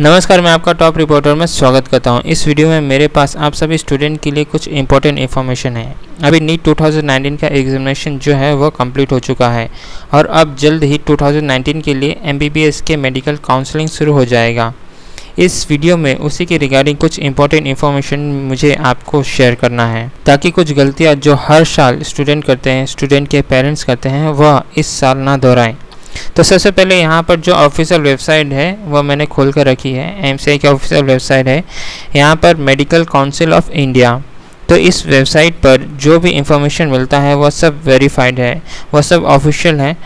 नमस्कार, मैं आपका टॉप रिपोर्टर में स्वागत करता हूँ। इस वीडियो में मेरे पास आप सभी स्टूडेंट के लिए कुछ इंपॉर्टेंट इन्फॉर्मेशन है। अभी नीट 2019 का एग्जामिनेशन जो है वह कंप्लीट हो चुका है। और अब जल्द ही 2019 के लिए एमबीबीएस के मेडिकल काउंसलिंग शुरू हो जाएगा। इस वीडियो में उसी के रिगार्डिंग कुछ इंपॉर्टेंट इन्फॉर्मेशन मुझे आपको शेयर करना है। ताकि कुछ गलतियाँ जो हर साल स्टूडेंट करते हैं स्टूडेंट के पेरेंट्स करते हैं, वह इस साल ना दोहराएँ। तो सबसे पहले यहाँ पर जो ऑफिशियल वेबसाइट है वो मैंने खोल कर रखी है। एमसीआई की ऑफिशियल वेबसाइट है। यहाँ पर मेडिकल काउंसिल ऑफ़ इंडिया तो इस वेबसाइट पर जो भी इंफॉर्मेशन मिलता है, वह सब वेरीफाइड है। वह सब ऑफिशियल है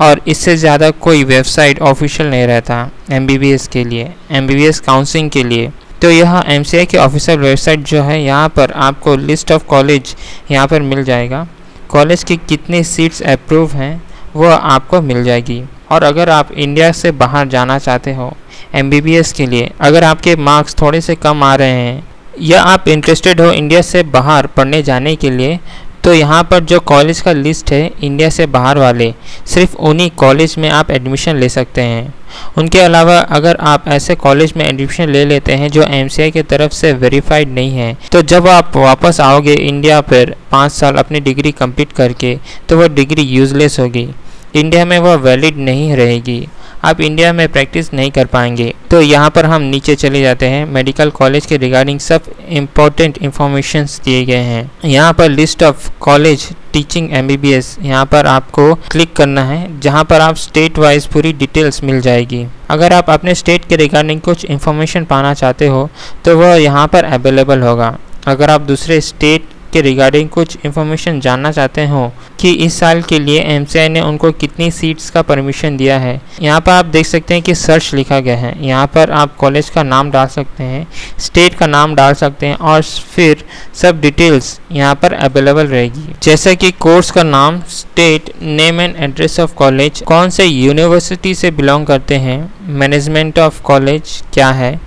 और इससे ज़्यादा कोई वेबसाइट ऑफिशियल नहीं रहता एमबीबीएस के लिए एम काउंसिलिंग के लिए। तो यह एमसीआई की ऑफिशियल वेबसाइट जो है, यहाँ पर आपको लिस्ट ऑफ़ कॉलेज यहाँ पर मिल जाएगा। कॉलेज की कितनी सीट्स अप्रूव हैं वो आपको मिल जाएगी। और अगर आप इंडिया से बाहर जाना चाहते हो एमबीबीएस के लिए, अगर आपके मार्क्स थोड़े से कम आ रहे हैं, या आप इंटरेस्टेड हो इंडिया से बाहर पढ़ने जाने के लिए तो यहाँ पर जो कॉलेज का लिस्ट है इंडिया से बाहर वाले, सिर्फ़ उन्हीं कॉलेज में आप एडमिशन ले सकते हैं। उनके अलावा अगर आप ऐसे कॉलेज में एडमिशन ले लेते हैं जो एम की तरफ़ से वेरीफाइड नहीं है तो जब आप वापस आओगे इंडिया पर पाँच साल अपनी डिग्री कंप्लीट करके तो वह डिग्री यूज़लेस होगी। इंडिया में वह वैलिड नहीं रहेगी। आप इंडिया में प्रैक्टिस नहीं कर पाएँगे। तो यहाँ पर हम नीचे चले जाते हैं। मेडिकल कॉलेज के रिगार्डिंग सब इम्पोर्टेंट इंफॉर्मेशन दिए गए हैं। यहाँ पर list of college teaching M B B S यहाँ पर आपको क्लिक करना है, जहाँ पर आप स्टेट वाइज पूरी डिटेल्स मिल जाएगी। अगर आप अपने स्टेट के रिगार्डिंग कुछ इन्फॉर्मेशन पाना चाहते हो तो वह यहाँ पर अवेलेबल होगा। अगर आप दूसरे स्टेट के रिगार्डिंग कुछ इन्फॉर्मेशन जानना चाहते हो कि इस साल के लिए एमसीए ने उनको कितनी सीट्स का परमिशन दिया है। यहाँ पर आप देख सकते हैं कि सर्च लिखा गया है। यहाँ पर आप कॉलेज का नाम डाल सकते हैं स्टेट का नाम डाल सकते हैं और फिर सब डिटेल्स यहाँ पर अवेलेबल रहेगी। जैसे कि कोर्स का नाम state name and address of college कौन से यूनिवर्सिटी से बिलोंग करते हैं मैनेजमेंट ऑफ़ कॉलेज क्या है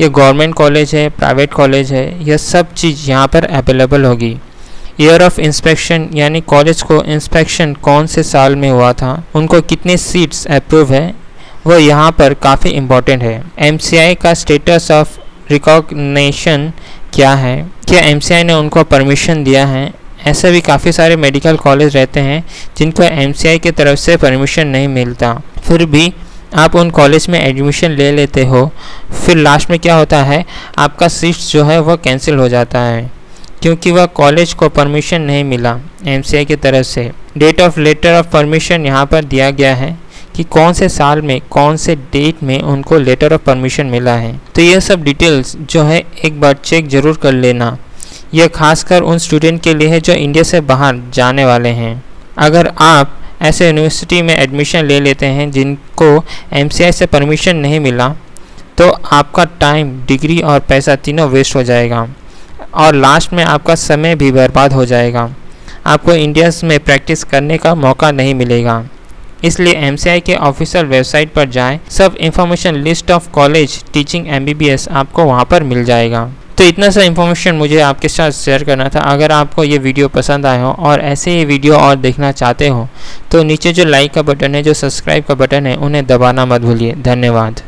ये गवर्नमेंट कॉलेज है, प्राइवेट कॉलेज है, यह सब चीज़ यहाँ पर अवेलेबल होगी। ईयर ऑफ़ इंस्पेक्शन यानी कॉलेज को इंस्पेक्शन कौन से साल में हुआ था, उनको कितने सीट्स अप्रूव है, वो यहाँ पर काफ़ी इम्पोर्टेंट है। एमसीआई का स्टेटस ऑफ़ रिकॉग्निशन क्या है? क्या एमसीआई ने उनको परमिशन दिया है? ऐसे भी काफ़ी सारे मेडिकल कॉलेज रहते हैं, जिनको एम की तरफ़ से परमिशन नहीं मिलता। फिर भी आप उन कॉलेज में एडमिशन ले लेते हो, फिर लास्ट में क्या होता है, आपका सीट जो है वह कैंसिल हो जाता है, क्योंकि वह कॉलेज को परमिशन नहीं मिला एम की तरफ़ से। Date of letter of permission यहाँ पर दिया गया है कि कौन से साल में, कौन से डेट में उनको लेटर ऑफ़ परमिशन मिला है। तो यह सब डिटेल्स जो है, एक बार चेक ज़रूर कर लेना। यह खासकर उन स्टूडेंट के लिए है जो इंडिया से बाहर जाने वाले हैं। अगर आप ऐसे यूनिवर्सिटी में एडमिशन ले लेते हैं जिनको एमसीआई से परमिशन नहीं मिला तो आपका टाइम डिग्री और पैसा तीनों वेस्ट हो जाएगा और लास्ट में आपका समय भी बर्बाद हो जाएगा। आपको इंडिया में प्रैक्टिस करने का मौका नहीं मिलेगा। इसलिए एमसीआई के ऑफिशियल वेबसाइट पर जाएँ। सब information list of college teaching MBBS आपको वहाँ पर मिल जाएगा। तो इतना सा इन्फॉर्मेशन मुझे आपके साथ शेयर करना था। अगर आपको ये वीडियो पसंद आए हो और ऐसे ही वीडियो और देखना चाहते हो तो नीचे जो लाइक का बटन है, जो सब्सक्राइब का बटन है, उन्हें दबाना मत भूलिए। धन्यवाद।